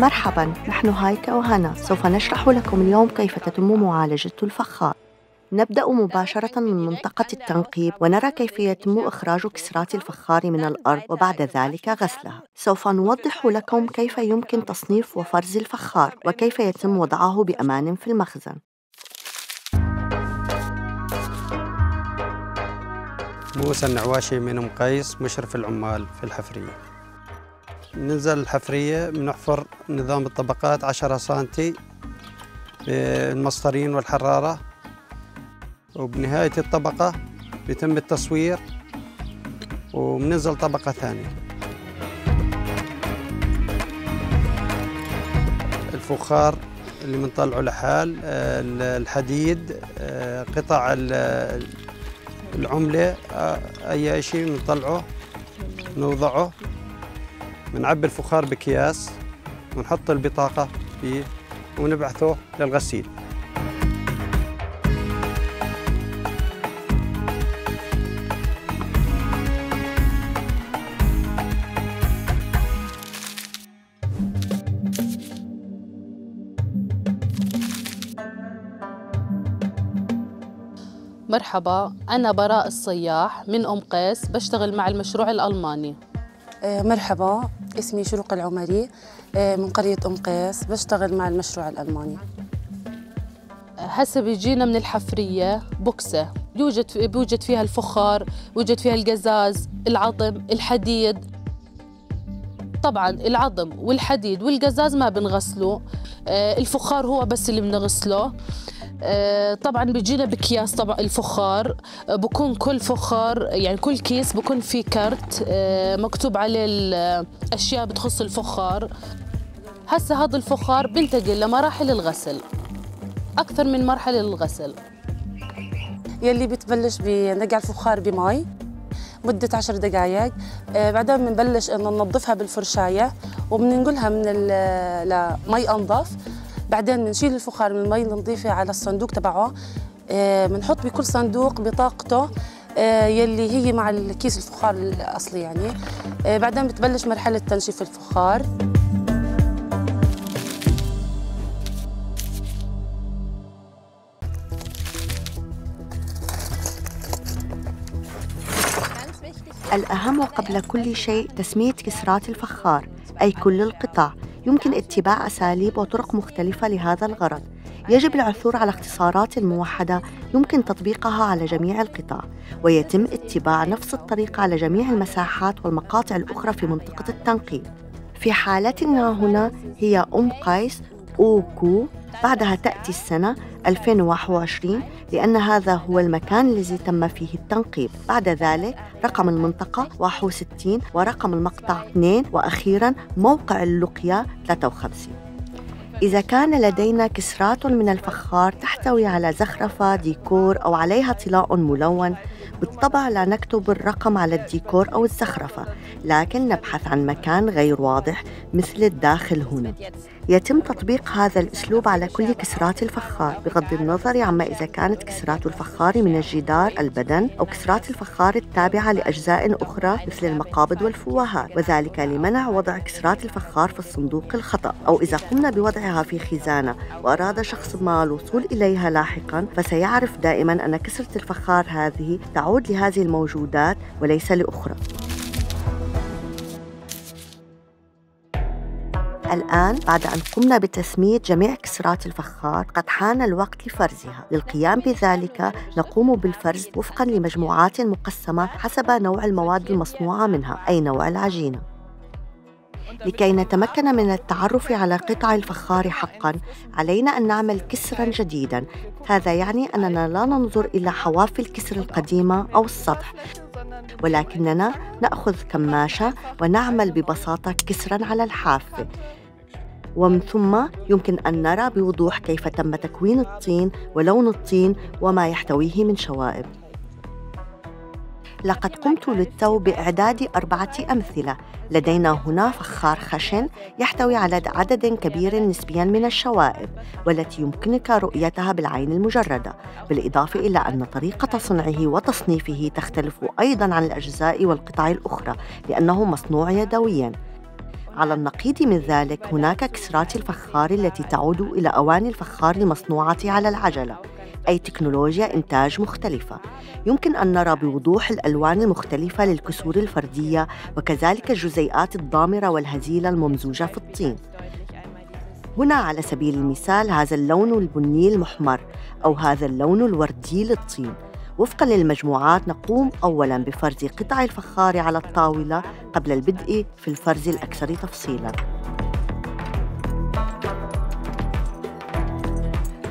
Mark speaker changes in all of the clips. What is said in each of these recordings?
Speaker 1: مرحبا نحن هايكا وهنا سوف نشرح لكم اليوم كيف تتم معالجة الفخار. نبدأ مباشرة من منطقة التنقيب ونرى كيف يتم إخراج كسرات الفخار من الأرض وبعد ذلك غسلها. سوف نوضح لكم كيف يمكن تصنيف وفرز الفخار وكيف يتم وضعه بأمان في المخزن.
Speaker 2: موسى النعواشي من أم قيس مشرف العمال في الحفرية. ننزل الحفرية بنحفر نظام الطبقات 10 سنتي بالمسطرين والحرارة. وبنهاية الطبقة بيتم التصوير وبننزل طبقة ثانية. الفخار اللي بنطلعه لحال الحديد قطع العملة أي شيء بنطلعه نوضعه. بنعبي الفخار بأكياس ونحط البطاقة فيه ونبعثه للغسيل.
Speaker 3: مرحبا أنا براء الصياح من أم قيس بشتغل مع المشروع الألماني.
Speaker 4: مرحبا اسمي شروق العمري آه، من قرية أم قيس بشتغل مع المشروع الألماني.
Speaker 3: هسه بيجينا من الحفرية بوكسة. يوجد بيوجد فيها الفخار يوجد فيها القزاز العظم الحديد. طبعا العظم والحديد والقزاز ما بنغسله. آه، الفخار هو بس اللي بنغسله. آه، طبعا بيجينا بكياس طبعا الفخار. آه، بكون كل فخار يعني كل كيس بكون فيه كارت آه، مكتوب عليه الأشياء بتخص الفخار. هسه هذا الفخار بنتقل لمراحل الغسل أكثر من مرحلة للغسل.
Speaker 4: يلي بتبلش بنقع الفخار بمي مدة عشر دقائق بعدين بنبلش إنه ننظفها بالفرشاية وبننقلها من لمي أنظف. بعدين بنشيل الفخار من المي النظيفه على الصندوق تبعه. بنحط آه، بكل صندوق بطاقته آه، يلي هي مع الكيس الفخار الأصلي يعني. آه، بعدين بتبلش مرحلة تنشيف الفخار.
Speaker 1: الأهم قبل كل شيء تسمية كسرات الفخار أي كل القطع. يمكن اتباع أساليب وطرق مختلفة لهذا الغرض. يجب العثور على اختصارات موحدة يمكن تطبيقها على جميع القطع ويتم اتباع نفس الطريقة على جميع المساحات والمقاطع الأخرى في منطقة التنقيب في حالتنا هنا هي أم قيس أوكو بعدها تأتي السنة 2021 لأن هذا هو المكان الذي تم فيه التنقيب. بعد ذلك رقم المنطقة 61 ورقم المقطع 2 وأخيرا موقع اللقيا 53 إذا كان لدينا كسرات من الفخار تحتوي على زخرفة ديكور أو عليها طلاء ملون بالطبع لا نكتب الرقم على الديكور أو الزخرفة لكن نبحث عن مكان غير واضح مثل الداخل هنا. يتم تطبيق هذا الأسلوب على كل كسرات الفخار بغض النظر عما إذا كانت كسرات الفخار من الجدار البدن أو كسرات الفخار التابعة لأجزاء أخرى مثل المقابض والفوهات وذلك لمنع وضع كسرات الفخار في الصندوق الخطأ. أو إذا قمنا بوضعها في خزانة وأراد شخص ما الوصول إليها لاحقا فسيعرف دائما أن كسرة الفخار هذه تعود لهذه الموجودات وليس لأخرى. الآن بعد أن قمنا بتسمية جميع كسرات الفخار قد حان الوقت لفرزها. للقيام بذلك نقوم بالفرز وفقا لمجموعات مقسمة حسب نوع المواد المصنوعة منها أي نوع العجينة. لكي نتمكن من التعرف على قطع الفخار حقا علينا أن نعمل كسرا جديدا. هذا يعني أننا لا ننظر إلى حواف الكسر القديمة أو السطح ولكننا نأخذ كماشة ونعمل ببساطة كسرا على الحافة. ومن ثم يمكن أن نرى بوضوح كيف تم تكوين الطين ولون الطين وما يحتويه من شوائب. لقد قمت للتو بإعداد أربعة أمثلة. لدينا هنا فخار خشن يحتوي على عدد كبير نسبيا من الشوائب والتي يمكنك رؤيتها بالعين المجردة. بالإضافة إلى أن طريقة صنعه وتصنيفه تختلف أيضا عن الأجزاء والقطع الأخرى لأنه مصنوع يدويا. على النقيض من ذلك هناك كسرات الفخار التي تعود إلى أواني الفخار المصنوعة على العجلة أي تكنولوجيا إنتاج مختلفة. يمكن أن نرى بوضوح الألوان المختلفة للكسور الفردية وكذلك الجزيئات الضامرة والهزيلة الممزوجة في الطين. هنا على سبيل المثال هذا اللون البني المحمر أو هذا اللون الوردي للطين. وفقا للمجموعات نقوم أولا بفرز قطع الفخار على الطاولة قبل البدء في الفرز الأكثر تفصيلاً.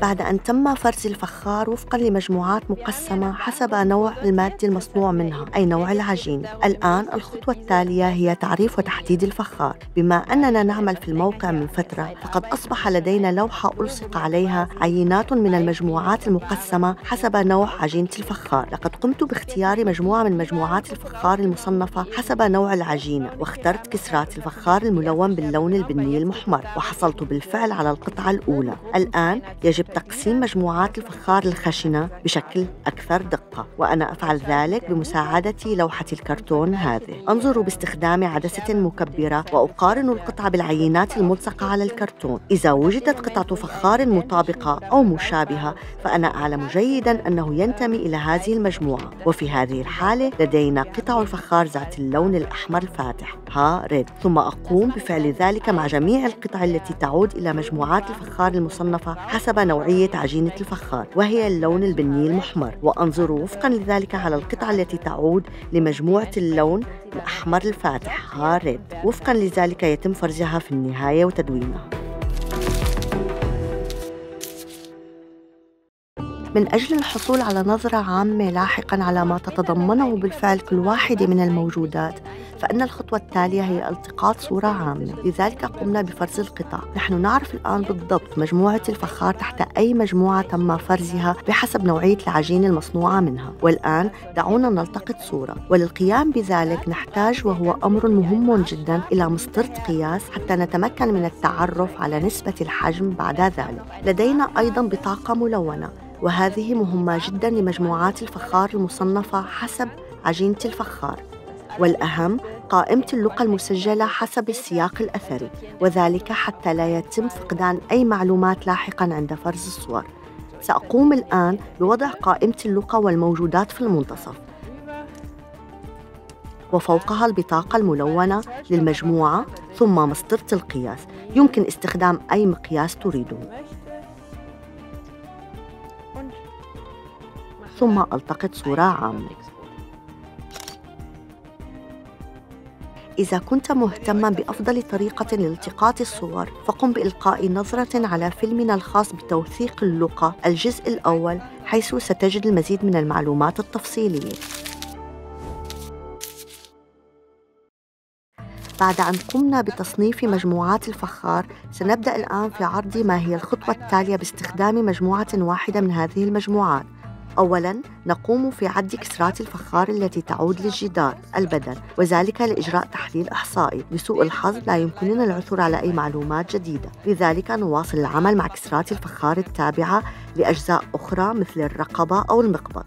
Speaker 1: بعد أن تم فرز الفخار وفقا لمجموعات مقسمة حسب نوع المادة المصنوع منها أي نوع العجين. الآن الخطوة التالية هي تعريف وتحديد الفخار. بما أننا نعمل في الموقع من فترة فقد أصبح لدينا لوحة ألصق عليها عينات من المجموعات المقسمة حسب نوع عجينة الفخار. لقد قمت باختيار مجموعة من مجموعات الفخار المصنفة حسب نوع العجينة واخترت كسرات الفخار الملون باللون البني المحمر وحصلت بالفعل على القطعة الأولى. الآن يجب تقسيم مجموعات الفخار الخشنة بشكل أكثر دقة وأنا أفعل ذلك بمساعدة لوحة الكرتون هذه. أنظر باستخدام عدسة مكبرة وأقارن القطعة بالعينات الملصقة على الكرتون. إذا وجدت قطعة فخار مطابقة أو مشابهة فأنا أعلم جيدا أنه ينتمي إلى هذه المجموعة. وفي هذه الحالة لدينا قطع الفخار ذات اللون الأحمر الفاتح ها ريد. ثم أقوم بفعل ذلك مع جميع القطع التي تعود إلى مجموعات الفخار المصنفة حسب نوع نوعية عجينة الفخار وهي اللون البني المحمر. وأنظر وفقا لذلك على القطعة التي تعود لمجموعة اللون الأحمر الفاتح هارد وفقا لذلك يتم فرزها في النهاية وتدوينها. من أجل الحصول على نظرة عامة لاحقا على ما تتضمنه بالفعل كل واحدة من الموجودات فإن الخطوة التالية هي التقاط صورة عامة. لذلك قمنا بفرز القطع نحن نعرف الآن بالضبط مجموعة الفخار تحت أي مجموعة تم فرزها بحسب نوعية العجين المصنوعة منها. والآن دعونا نلتقط صورة. وللقيام بذلك نحتاج وهو أمر مهم جدا إلى مسطرة قياس حتى نتمكن من التعرف على نسبة الحجم بعد ذلك. لدينا أيضا بطاقة ملونة. وهذه مهمة جدا لمجموعات الفخار المصنفة حسب عجينة الفخار. والأهم قائمة اللقى المسجلة حسب السياق الأثري وذلك حتى لا يتم فقدان أي معلومات لاحقا عند فرز الصور. سأقوم الآن بوضع قائمة اللقى والموجودات في المنتصف. وفوقها البطاقة الملونة للمجموعة ثم مسطرة القياس يمكن استخدام أي مقياس تريده. ثم ألتقط صورة عامة. إذا كنت مهتما بأفضل طريقة لالتقاط الصور فقم بإلقاء نظرة على فيلمنا الخاص بتوثيق اللقى الجزء الأول حيث ستجد المزيد من المعلومات التفصيلية. بعد أن قمنا بتصنيف مجموعات الفخار سنبدأ الآن في عرض ما هي الخطوة التالية باستخدام مجموعة واحدة من هذه المجموعات. أولاً نقوم في عد كسرات الفخار التي تعود للجدار البدن وذلك لإجراء تحليل إحصائي. لسوء الحظ لا يمكننا العثور على أي معلومات جديدة. لذلك نواصل العمل مع كسرات الفخار التابعة لأجزاء أخرى مثل الرقبة أو المقبض.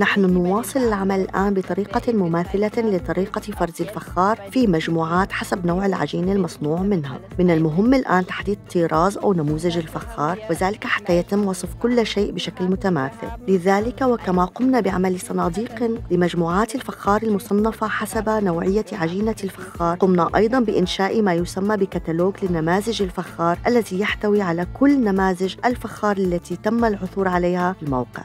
Speaker 1: نحن نواصل العمل الآن بطريقة مماثلة لطريقة فرز الفخار في مجموعات حسب نوع العجين المصنوع منها. من المهم الآن تحديد طراز أو نموذج الفخار وذلك حتى يتم وصف كل شيء بشكل متماثل. لذلك وكما قمنا بعمل صناديق لمجموعات الفخار المصنفة حسب نوعية عجينة الفخار قمنا أيضا بإنشاء ما يسمى بكتالوج لنماذج الفخار الذي يحتوي على كل نماذج الفخار التي تم العثور عليها في الموقع.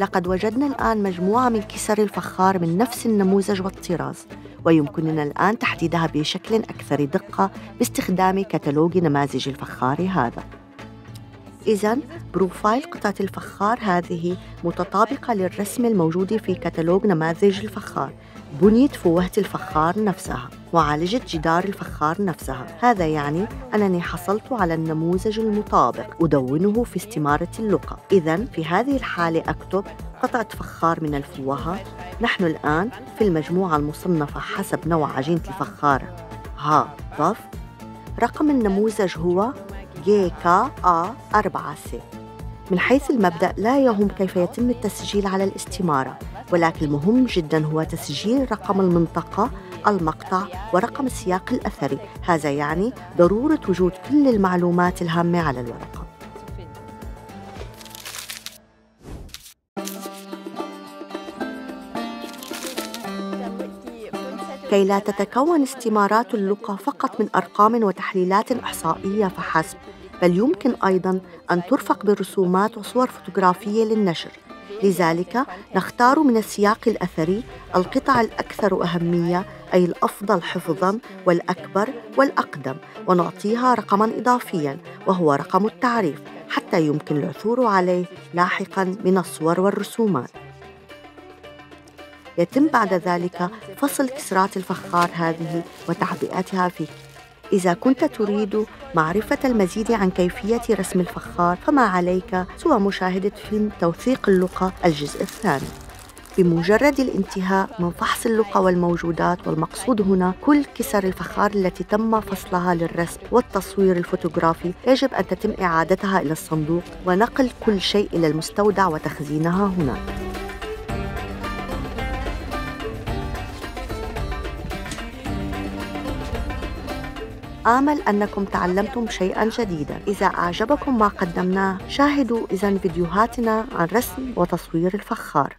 Speaker 1: لقد وجدنا الآن مجموعة من كسر الفخار من نفس النموذج والطراز ويمكننا الآن تحديدها بشكل أكثر دقة باستخدام كتالوج نماذج الفخار هذا. إذا بروفايل قطعة الفخار هذه متطابقة للرسم الموجود في كتالوج نماذج الفخار بنيت فوهة الفخار نفسها وعالجت جدار الفخار نفسها. هذا يعني أنني حصلت على النموذج المطابق أدونه في استمارة اللقى إذا في هذه الحالة أكتب قطعة فخار من الفوهة. نحن الآن في المجموعة المصنفة حسب نوع عجينة الفخار ها ضف. رقم النموذج هو جي كا آ 4 سي من حيث المبدأ لا يهم كيف يتم التسجيل على الاستمارة ولكن المهم جدا هو تسجيل رقم المنطقة المقطع ورقم السياق الأثري. هذا يعني ضرورة وجود كل المعلومات الهامة على الورقة. كي لا تتكون استمارات اللقى فقط من أرقام وتحليلات إحصائية فحسب بل يمكن أيضا أن ترفق برسومات وصور فوتوغرافية للنشر. لذلك نختار من السياق الأثري القطع الأكثر أهمية أي الأفضل حفظاً والأكبر والأقدم ونعطيها رقماً إضافياً وهو رقم التعريف حتى يمكن العثور عليه لاحقاً من الصور والرسومات. يتم بعد ذلك فصل كسرات الفخار هذه وتعبئتها فيه إذا كنت تريد معرفة المزيد عن كيفية رسم الفخار فما عليك سوى مشاهدة فيلم توثيق اللقى الجزء الثاني. بمجرد الانتهاء من فحص اللقى والموجودات والمقصود هنا كل كسر الفخار التي تم فصلها للرسم والتصوير الفوتوغرافي يجب أن تتم إعادتها إلى الصندوق ونقل كل شيء إلى المستودع وتخزينها هناك. آمل أنكم تعلمتم شيئا جديدا. إذا أعجبكم ما قدمناه شاهدوا إذا فيديوهاتنا عن رسم وتصوير الفخار.